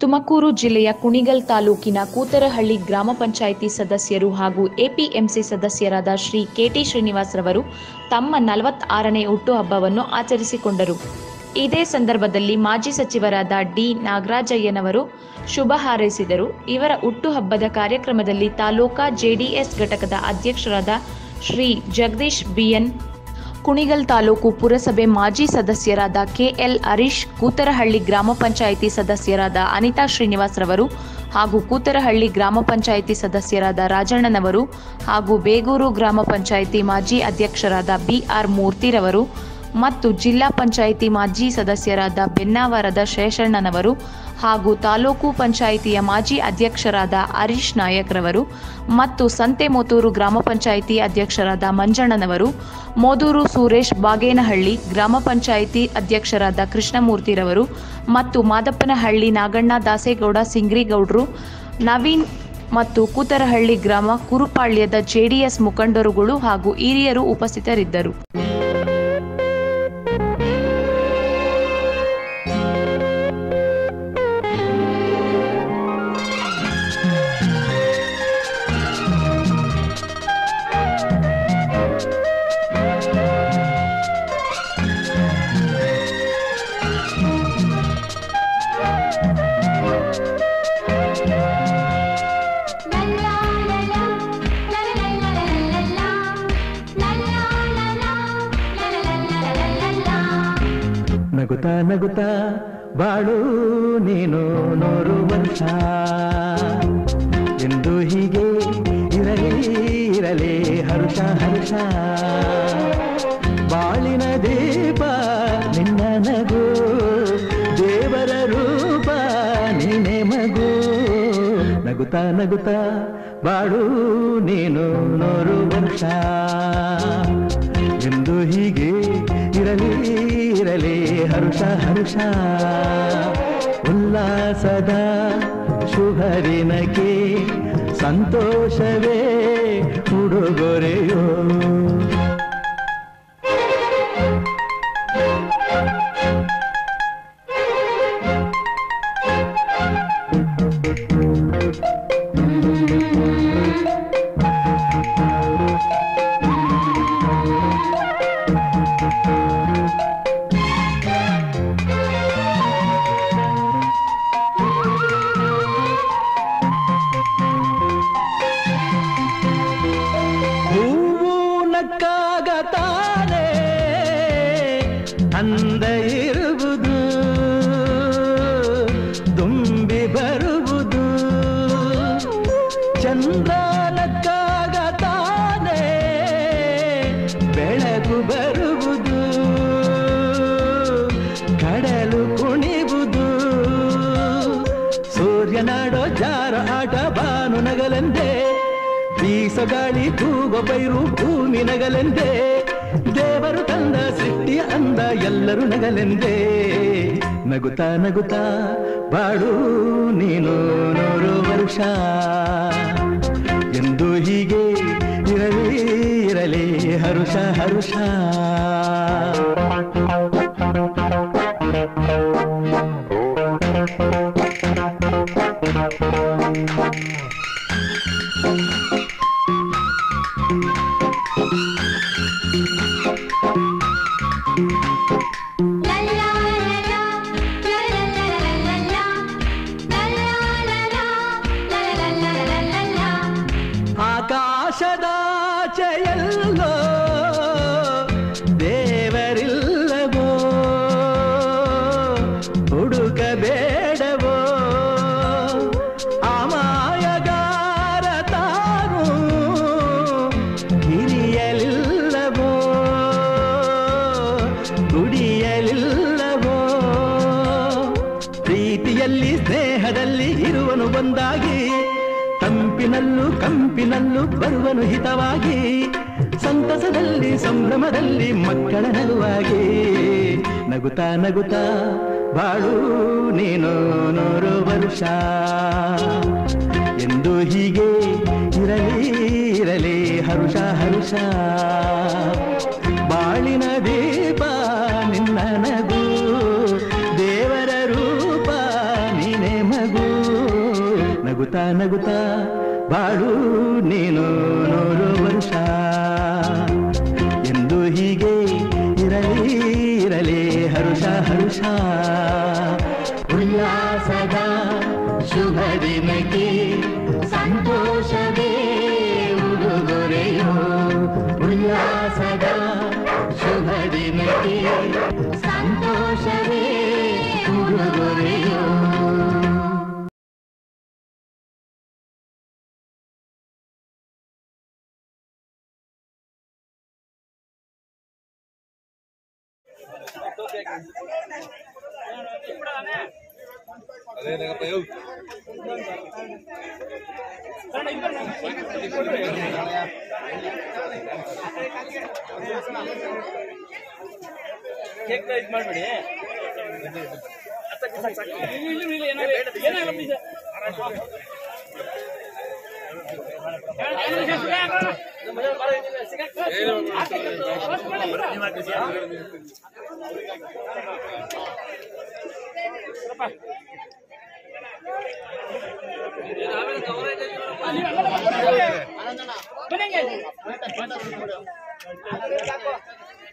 ತುಮಕೂರು ಜಿಲ್ಲೆಯ ಕುಣಿಗಲ್ ತಾಲೂಕಿನ ಕೂತರಹಳ್ಳಿ ಗ್ರಾಮ ಪಂಚಾಯಿತಿ ಸದಸ್ಯರು ಹಾಗೂ ಎಪಿಎಂಸಿ ಸದಸ್ಯರಾದ ಶ್ರೀ ಕೆಟಿ ಶ್ರೀನಿವಾಸ್ ರವರು ತಮ್ಮ ನಲವತ್ತಾರನೇ ಹುಟ್ಟುಹಬ್ಬವನ್ನು ಆಚರಿಸಿಕೊಂಡರು. ಇದೇ ಸಂದರ್ಭದಲ್ಲಿ ಮಾಜಿ ಸಚಿವರಾದ ಡಿ ನಾಗರಾಜಯ್ಯನವರು ಶುಭ ಹಾರೈಸಿದರು. ಇವರ ಹುಟ್ಟುಹಬ್ಬದ ಕಾರ್ಯಕ್ರಮದಲ್ಲಿ ತಾಲೂಕಾ ಜೆಡಿಎಸ್ ಘಟಕದ ಅಧ್ಯಕ್ಷರಾದ ಶ್ರೀ ಜಗದೀಶ್ ಬಿಎನ್ ಕುಣಿಗಲ್ ತಾಲೂಕು ಪುರಸಭೆ ಮಾಜಿ ಸದಸ್ಯರಾದ ಕೆಎಲ್ ಹರೀಶ್, ಕೂತರಹಳ್ಳಿ ಗ್ರಾಮ ಪಂಚಾಯಿತಿ ಸದಸ್ಯರಾದ ಅನಿತಾ ಶ್ರೀನಿವಾಸ್ ರವರು ಹಾಗೂ ಕೂತರಹಳ್ಳಿ ಗ್ರಾಮ ಪಂಚಾಯಿತಿ ಸದಸ್ಯರಾದ ರಾಜಣ್ಣನವರು ಹಾಗೂ ಬೇಗೂರು ಗ್ರಾಮ ಪಂಚಾಯಿತಿ ಮಾಜಿ ಅಧ್ಯಕ್ಷರಾದ ಬಿಆರ್ ಮೂರ್ತಿರವರು ಮತ್ತು ಜಿಲ್ಲಾ ಪಂಚಾಯಿತಿ ಮಾಜಿ ಸದಸ್ಯರಾದ ಬೆನ್ನಾವರದ ಶೇಷಣ್ಣನವರು ಹಾಗೂ ತಾಲೂಕು ಪಂಚಾಯಿತಿಯ ಮಾಜಿ ಅಧ್ಯಕ್ಷರಾದ ಹರೀಶ್ ನಾಯಕ್ರವರು ಮತ್ತು ಸಂತೆಮೋತೂರು ಗ್ರಾಮ ಪಂಚಾಯಿತಿ ಅಧ್ಯಕ್ಷರಾದ ಮಂಜಣ್ಣನವರು, ಮೋದೂರು ಸುರೇಶ್ ಬಾಗೇನಹಳ್ಳಿ ಗ್ರಾಮ ಪಂಚಾಯಿತಿ ಅಧ್ಯಕ್ಷರಾದ ಕೃಷ್ಣಮೂರ್ತಿರವರು ಮತ್ತು ಮಾದಪ್ಪನಹಳ್ಳಿ ನಾಗಣ್ಣ ದಾಸೇಗೌಡ ಸಿಂಗ್ರಿಗೌಡ್ರು, ನವೀನ್ ಮತ್ತು ಕೂತರಹಳ್ಳಿ ಗ್ರಾಮ ಕುರುಪಾಳ್ಯದ ಜೆಡಿಎಸ್ ಮುಖಂಡರುಗಳು ಹಾಗೂ ಹಿರಿಯರು ಉಪಸ್ಥಿತರಿದ್ದರು. ನಗುತ್ತಾ ನಗುತಾ ಬಾಳು ನೀನು ನೂರು ವರ್ಷ. ಎಂದು ಹೀಗೆ ಇರಲಿ ಇರಲಿ, ಹರುಷ ಹರುಷ. ಬಾಳಿನ ದೀಪ ನಿನ್ನ ನಗು, ದೇವರ ರೂಪ ನೀನೆ ಮಗು. ನಗುತ ನಗುತ ಬಾಳು ನೀನು ನೂರು ವರ್ಷ. ಎಂದು ಹೀಗೆ ಇರಲಿ ಹರುಷ ಹರುಷ. ಉಲ್ಲಾಸದ ಶುಭರಿನಕ್ಕೆ ಸಂತೋಷವೇ ಉಡುಗೊರೆಯೋ. ಬರುವುದು, ಕಡಲು ಕುಣಿಬುದು ಸೂರ್ಯನಾಡೋ ಜಾರ ಆಟ ಬಾನು ನಗಲೆಂದೇ ಬೀಸಗಾಳಿ ತೂಗೋ ಪೈರು ಭೂಮಿ ನಗಲೆಂದೇ. ದೇವರು ತಂದ ಸೃಷ್ಟಿಯ ಅಂದ ಎಲ್ಲರೂ ನಗಲೆಂದೇ. ನಗುತ್ತಾ ನಗುತ್ತಾ ಬಾಳು ನೀನು ನೂರು ವರ್ಷ. ಹರುಷ ಹರುಷ ತಂಪಿನಲ್ಲೂ ಕಂಪಿನಲ್ಲೂ ಬರುವನು ಹಿತವಾಗಿ. ಸಂತಸದಲ್ಲಿ, ಸಂಭ್ರಮದಲ್ಲಿ, ಮಕ್ಕಳ ನಗುವಾಗಿ. ನಗುತ್ತಾ ನಗುತ್ತಾ, ಬಾಳು ನೀನು ನೂರು ವರ್ಷ. ಎಂದು ಹೀಗೆ ಇರಲಿ ಇರಲಿ ಹರುಷ ಹರುಷ. ಬಾಳಿನ ದೀಪ ನಿನ್ನ ನಗು. ದೇವರ ರೂಪ ನೀನೆ ಮಗು. ನಗುತ್ತಾ ನಗುತ್ತಾ ಬಾಳು ನೀನು ನೂರು ವರ್ಷ. ಎಂದು ಹೀಗೆ ಇರಲಿ ಇರಲಿ ಹರುಷ ಹರುಷ. ಕೇಕ್ ಇದು ಮಾಡ್ಬೇಡಿ ಇಲ್ಲಿ ಇಲ್ಲಿ ಏನಾಗಲ್ಲ ಏನಾಗಲ್ಲ please. ಬನ್ನಿ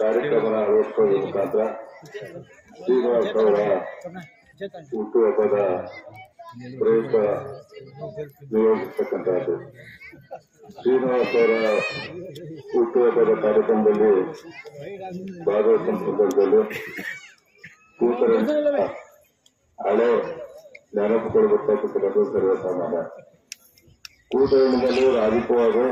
ಕಾರ್ಯಕ್ರಮನ ಅಳವಡಿಸೋದ್ರ ಮುಖಾಂತರ ಶ್ರೀನಿವಾಸ್ ಅವರ ಹುಟ್ಟುಹಬ್ಬದ ಪ್ರಯುಕ್ತ ನಿಯೋಜಿಸ್ತಕ್ಕಂಥದ್ದು. ಶ್ರೀನಿವಾಸ್ ಅವರ ಹುಟ್ಟುಹಬ್ಬದ ಕಾರ್ಯಕ್ರಮದಲ್ಲಿ ಭಾಗವಹಿಸಿದ ಸಂದರ್ಭದಲ್ಲಿ ಕೂತರ ಹಳೆ ನೆನಪುಗಳು ಗೊತ್ತಾಗ್ತಕ್ಕಂಥದ್ದು ಸರ್ವಸಾಮಾನ್ಯ. ಕೂಟದಲ್ಲಿ ರಾಜಕೀಯವಾಗಿ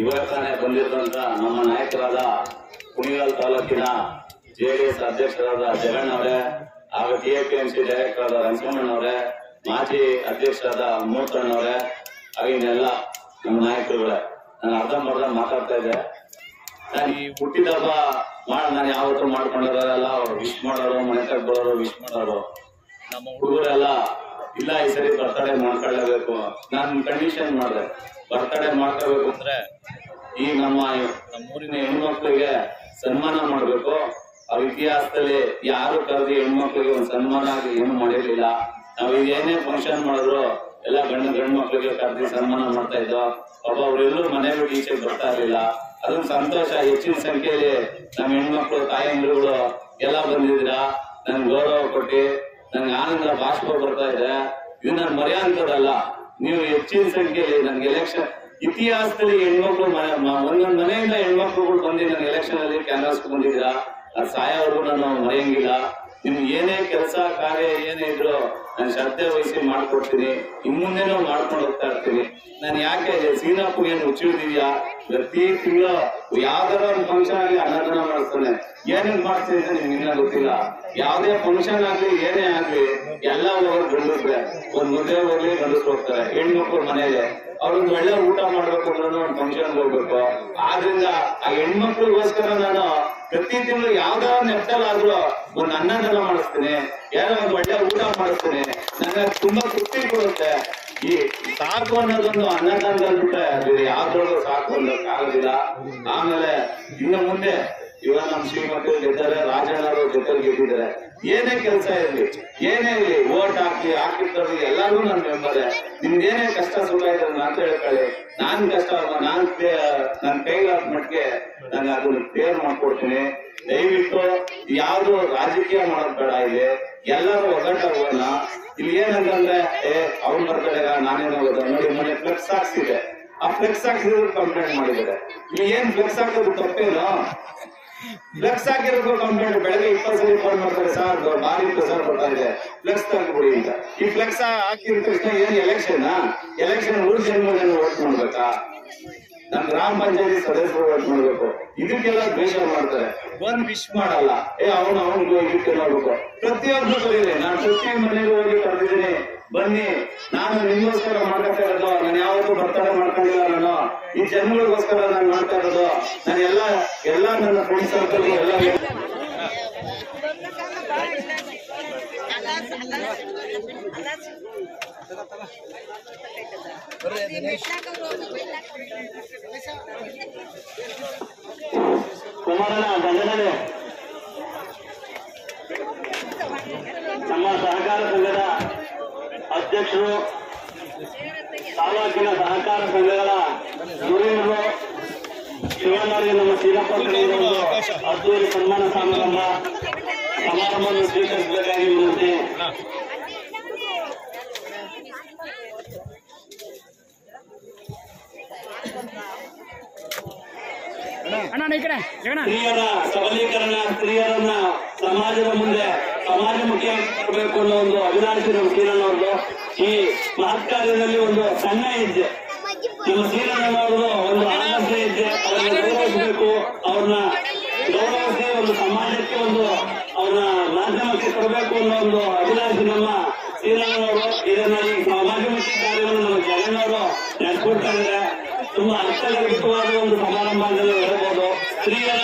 ಇವತ್ತಾನೆ ಬಂದಿರುವಂತ ನಮ್ಮ ನಾಯಕರಾದ ಕುಣಿಗಲ್ ತಾಲೂಕಿನ ಜೆಡಿಎಸ್ ಅಧ್ಯಕ್ಷರಾದ ಜಗಣ್ಣವರೇ ಹಾಗೂ ಟಿಎಪಿಎಂಸಿ ಡೈರೆಕ್ಟರ್ ಆದ ರಂಗಮ್ಮಣ್ಣವರೇ ಮಾಜಿ ಅಧ್ಯಕ್ಷರಾದ ಮೂರ್ತಣ್ಣವರೇ ಅವನ್ನೆಲ್ಲ ನಮ್ಮ ನಾಯಕರುಗಳೇ. ನಾನು ಅರ್ಧಂಬರ್ಧ ಮಾತಾಡ್ತಾ ಇದ್ದೆ. ನಾನು ಈ ಹುಟ್ಟಿದ ಹಬ್ಬ ಮಾಡ್, ನಾನು ಯಾವತ್ತೂ ಮಾಡ್ಕೊಂಡಿರೋರೆಲ್ಲ ವಿಶ್ ಮಾಡೋರು, ಮನೆ ಬರೋರು ವಿಶ್ ಮಾಡೋರು. ನಮ್ಮ ಹುಡುಗರೆಲ್ಲ, ಇಲ್ಲ ಈ ಸರಿ ಬರ್ತಡೇ ಮಾಡ್ಕೊಳ್ಳೇಬೇಕು. ನಾನು ಕಂಡೀಷನ್ ಮಾಡಿದೆ. ಬರ್ತಡೇ ಮಾಡ್ಕೋಬೇಕು ಅಂದ್ರೆ ಈ ನಮ್ಮ ನಮ್ಮೂರಿನ ಹೆಣ್ಮಕ್ಳಿಗೆ ಸನ್ಮಾನ ಮಾಡ್ಬೇಕು. ಅವ್ರ ಇತಿಹಾಸದಲ್ಲಿ ಯಾರು ಕರೆದಿ ಹೆಣ್ಮಕ್ಳಿಗೆ ಒಂದು ಸನ್ಮಾನ ಆಗಿ ಏನು ಮಾಡಿರ್ಲಿಲ್ಲ. ನಾವ್ ಏನೇ ಫಂಕ್ಷನ್ ಮಾಡಿದ್ರು ಎಲ್ಲ ಗಂಡ ಗಂಡ್ಮಕ್ಳಿಗೆ ಮಕ್ಳಿಗೆ ಕರೆದಿ ಸನ್ಮಾನ ಮಾಡ್ತಾ ಇದ್ದೋ, ಪಾಪ ಅವರೆಲ್ಲರೂ ಮನೆ ಈಚೆ ಬರ್ತಾ ಇರ್ಲಿಲ್ಲ. ಅದೊಂದು ಸಂತೋಷ. ಹೆಚ್ಚಿನ ಸಂಖ್ಯೆಯಲ್ಲಿ ನಮ್ಮ ಹೆಣ್ಮಕ್ಳು ತಾಯಂದಿರುಗಳು ಎಲ್ಲ ಬಂದಿದ್ರ ನನ್ ಗೌರವ ಕೊಟ್ಟಿ, ನನ್ಗೆ ಆನಂದ ಭಾಷೆ ಬರ್ತಾ ಇದೆ. ಇದು ನನ್ ಮರ್ಯಾಂತದಲ್ಲ ನೀವು ಹೆಚ್ಚಿನ ಸಂಖ್ಯೆಯಲ್ಲಿ ನನ್ಗೆ ಎಲೆಕ್ಷನ್ ಇತಿಹಾಸದಲ್ಲಿ ಹೆಣ್ಮಕ್ಳು ಒಂದೊಂದು ಮನೆಯಿಂದ ಹೆಣ್ಮಕ್ಳುಗಳು ಬಂದು ನನ್ನ ಎಲೆಕ್ಷನ್ ಅಲ್ಲಿ ಕ್ಯಾನ್ವಾಸ್ ಬಂದಿದ್ದೀರಾ ಅದು ಸಾಯೋವರೆಗೂ ನಾನು ಮರೆಯಂಗಿಲ್ಲ. ನಿಮ್ಗೆ ಏನೇ ಕೆಲಸ, ಕಾರ್ಯ ಏನೇ ಇದ್ರು ನಾನು ಶ್ರದ್ಧೆ ವಹಿಸಿ ಮಾಡ್ಕೊಡ್ತೀನಿ. ಇನ್ ಮುಂದೆನೂ ಮಾಡ್ಕೊಂಡು ಹೋಗ್ತಾ ಇರ್ತೀನಿ ನಾನು ಯಾಕೆ ಸೀನಾಪು ಏನು ಹುಚ್ಚಿಡಿದ್ಯಾ ಪ್ರತಿ ತಿಂಗಳು ಯಾವ್ದಾರ ಒಂದು ಫಂಕ್ಷನ್ ಆಗಲಿ ಅನ್ನದಾನ ಮಾಡ್ತಾನೆ. ಏನೇನ್ ಮಾಡ್ತೀನಿ ಅಂತ ನಿಮ್ಗೆ ಇನ್ನೂ ಗೊತ್ತಿಲ್ಲ. ಯಾವ್ದೇ ಫಂಕ್ಷನ್ ಆಗ್ಲಿ, ಏನೇ ಆಗ್ಲಿ, ಎಲ್ಲ ಹೋಗೋರು ಗಂಡಸ್ರೆ. ಒಂದ್ ಮುದ್ದೆ ಹೋಗ್ಲಿ, ಗಂಡಸ್ರು ಹೋಗ್ತಾರೆ. ಹೆಣ್ಮಕ್ಳು ಮನೆಗೆ ಅವ್ರೊಂದು ಒಳ್ಳೆ ಊಟ ಮಾಡ್ಬೇಕು ಅನ್ನೋದು ಒಂದು ಫಂಕ್ಷನ್ ಹೋಗ್ಬೇಕು. ಆದ್ರಿಂದ ಆ ಹೆಣ್ಮಕ್ಳಿಗೋಸ್ಕರ ನಾನು ಪ್ರತಿ ತಿಂಗಳು ಯಾವ್ದಾರ ಆದ್ರೂ ಒಂದು ಅನ್ನದಾನ ಮಾಡಿಸ್ತೀನಿ. ಏನೋ ಒಂದು ಒಳ್ಳೆ ಊಟ ಮಾಡಿಸ್ತೀನಿ. ನನಗೆ ತುಂಬಾ ತೃಪ್ತಿ ಕೊಡುತ್ತೆ. ಈ ಸಾಕು ಅನ್ನೋದೊಂದು ಅನ್ನದಾನದಲ್ಲಿ ಬಿಟ್ರೆ ಬೇರೆ ಯಾವ್ದ್ರೊಳಗೂ ಸಾಕು ಅನ್ನೋಕ್ ಆಗೋದಿಲ್ಲ ಆಮೇಲೆ ಇನ್ನು ಮುಂದೆ ಇವಾಗ ನಮ್ಮ ಶ್ರೀಮಂತರು ಗೆದ್ದಾರೆ ರಾಜಣ್ಣವರು ಜೊತೆಲಿ ಗೆದ್ದಿದ್ದಾರೆ ಏನೇ ಕೆಲಸ ಇರಲಿ, ಏನೇ ಇರಲಿ, ಓಟ್ ಹಾಕಿ ಹಾಕಿದ್ರು ಎಲ್ಲಾರು ನನ್ ಮೆಂಬರೇ ನಿಮ್ದೇನೇ ಕಷ್ಟ ಸುಖ ಇದೆ ಅಂತ ಹೇಳ್ಕೊಳ್ಳಿ. ನಾನ್ ಕಷ್ಟ ನಾನ್ ನನ್ ಕೈಲಾದ ಮಟ್ಟಿಗೆ ನಾನು ಅದನ್ನ ಪೇರ್ ಮಾಡ್ಕೊಡ್ತೀನಿ. ದಯವಿಟ್ಟು ಯಾರು ರಾಜಕೀಯ ಮಾಡೋದ್ ಬೇಡ ಇದೆ ಎಲ್ಲರೂ ಒಗ್ಗಟ್ಟಾಗೋಣ ಇಲ್ಲಿ ಏನಂತಂದ್ರೆ, ಏ ಅವ್ನ್ ಬರ್ತಾರೆ ನಾನೇನೋ ನೋಡಿ ಮನೆ ಫ್ಲೆಕ್ಸ್ ಹಾಕ್ಸಿದೆ. ಆ ಫ್ಲೆಕ್ಸ್ ಹಾಕ್ಸಿದ್ರು ಕಂಪ್ಲೇಂಟ್ ಮಾಡಿದ್ದಾರೆ. ಇಲ್ಲಿ ಏನ್ ಫ್ಲೆಕ್ಸ್ ಹಾಕೋದು ತಪ್ಪೇನು? ಫ್ಲೆಕ್ಸ್ ಹಾಕಿರೋದು ಕಂಪ್ಲೇಂಟ್ ಬೆಳಗ್ಗೆ ಇಪ್ಪತ್ತು ಸಲ ಫೋನ್ ಮಾಡ್ತಾರೆ ಸರ್ ಬಾರಿ ಸರ್ ಬರ್ತಾ ಇದೆ. ಫ್ಲೆಕ್ಸ್ ತಗೊಂಡ್ಬಿಡಿ ಅಂತ. ಈ ಫ್ಲೆಕ್ಸ್ ಹಾಕಿದ ತಕ್ಷಣ ಏನ್ ಎಲೆಕ್ಷನ್ ಎಲೆಕ್ಷನ್ ಮೂರು ಜನ ಓಟ್ ಮಾಡ್ಬೇಕಾ? ನಮ್ಮ ಗ್ರಾಮ ಸದಸ್ಯರು ಓಟ್ ಮಾಡ್ಬೇಕು ಇದಕ್ಕೆಲ್ಲ ದ್ವೇಷ ಮಾಡ್ತಾರೆ ಬಂದ್ ವಿಶ್ ಮಾಡಲ್ಲ ಏ ಅವನು ಅವನಿಗೆ ಇದಕ್ಕೆ ನೋಡ್ಬೇಕು ಪ್ರತಿಯೊಬ್ರು ಬರೀರಿ ನಾನು ಪ್ರತಿ ಮನೆಗೆ ಹೋಗಿ ಕರೆದಿದ್ದೀನಿ ಬನ್ನಿ ನಾನು ನಿಮಗೋಸ್ಕರ ಮಾಡ್ತಾ ಇರೋದು ನಾನು ಯಾವತ್ತೂ ಬರ್ತಾರೆ ಮಾಡ್ಕೊಂಡಿಲ್ಲ ನಾನು ಈ ಜನಗಳಿಗೋಸ್ಕರ ನಾನು ಮಾಡ್ತಾ ಇರೋದು ನಾನು ಎಲ್ಲ ಎಲ್ಲ ನನ್ನ ಸರ್ಕಲ್ ಎಲ್ಲ ಶಿವಣ್ಣರಿಗೆ ನಮ್ಮ ಒಂದು ಅದ್ದೂರಿ ಸನ್ಮಾನ ಸಮಾರಂಭ ಸಮಾರಂಭವನ್ನು ಸ್ವೀಕರಿಸಬೇಕಾಗಿ ವಿನಂತಿ. ಸ್ತ್ರೀಯರ ಸಬಲೀಕರಣ ಸ್ತ್ರೀಯರನ್ನ ಸಮಾಜದ ಮುಂದೆ ಸಮಾಜಮುಖಿ ಮಾಡಬೇಕು ಅನ್ನೋ ಒಂದು ಅಭಿಲಾಷೆ ನಮ್ಮ ಸೀರಣ್ಣವ್ರದ್ದು ಈ ಮಹತ್ ಕಾರ್ಯದಲ್ಲಿ ಒಂದು ಸಣ್ಣ ಹೆಜ್ಜೆ ನಮ್ಮ ಸೀರಣ್ಣನವ್ರದ್ದು ಒಂದು ಆದರ್ಶ ಹೆಜ್ಜೆ ಗೌರವಿಸಬೇಕು ಅವ್ರನ್ನ ಗೌರವಿಸಿ ಒಂದು ಸಮಾಜಕ್ಕೆ ಒಂದು ಅವ್ರನ್ನ ಮಾಧ್ಯಮಕ್ಕೆ ಕೊಡಬೇಕು ಅನ್ನೋ ಒಂದು ಅಭಿಲಾಷೆ ನಮ್ಮ ಶ್ರೀರಾಮನವರು ಇದನ್ನ ಈ ಸಮಾಜಮುಖಿ ಕಾರ್ಯವನ್ನು ನಮ್ಮ ಜಗನ್ನವರು ನಡೆಸ್ಕೊಡ್ತಾ ಇದ್ದಾರೆ ತುಂಬಾ ಅರ್ಥಗರ್ಭಿತವಾದ ಒಂದು ಸಮಾರಂಭ ಅಂತ ಹೇಳ್ಬೋದು ಸ್ತ್ರೀಯರ,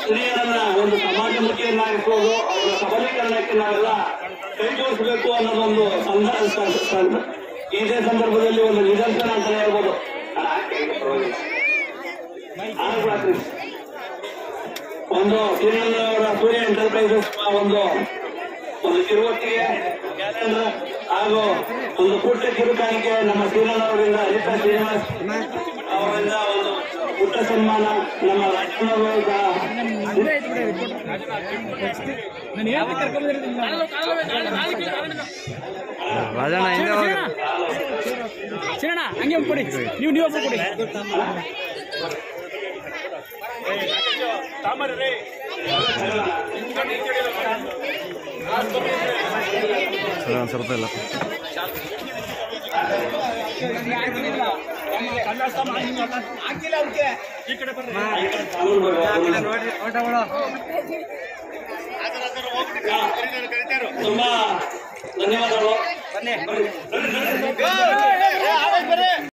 ಸ್ತ್ರೀಯರನ್ನ ಒಂದು ಸಮಾಜಮುಖಿಯನ್ನಾಗಿಸ್ಬೋದು ಅವರ ಸಬಲೀಕರಣಕ್ಕೆ ನಾವೆಲ್ಲ ಕೈ ಜೋಡಿಸಬೇಕು ಅನ್ನೋದೊಂದು ಇದೇ ಸಂದರ್ಭದಲ್ಲಿ ಒಂದು ನಿದರ್ಶನ ಅಂತಲೇ ಹೇಳ್ಬೋದು. ಒಂದು ಶ್ರೀರಂಗನವರ ಸೂರ್ಯ ಎಂಟರ್ಪ್ರೈಸಸ್ ಒಂದು ಒಂದು ಕಿರುವಟ್ಟಿಗೆ ಕ್ಯಾಲೆಂಡರ್ ಹಾಗೂ ಒಂದು ಪುಟ್ಟ ಕಿರುಕಾಣಿಕೆ ನಮ್ಮ ಶ್ರೀರಂಗನವರಿಂದ ಹರಿತ ಶ್ರೀನಿವಾಸ್ ಅವರಿಂದ ಒಂದು ಪುಟ್ಟ ಸನ್ಮಾನ ನಮ್ಮ. ರಾಜಣ್ಣ ಹೋಗಿ. ಕೊಡಿ ನೀವು ನೀವು ಕೊಡಿ ಸ್ವಲ್ಪ ಇಲ್ಲ ತುಂಬಾ ಧನ್ಯವಾದಗಳು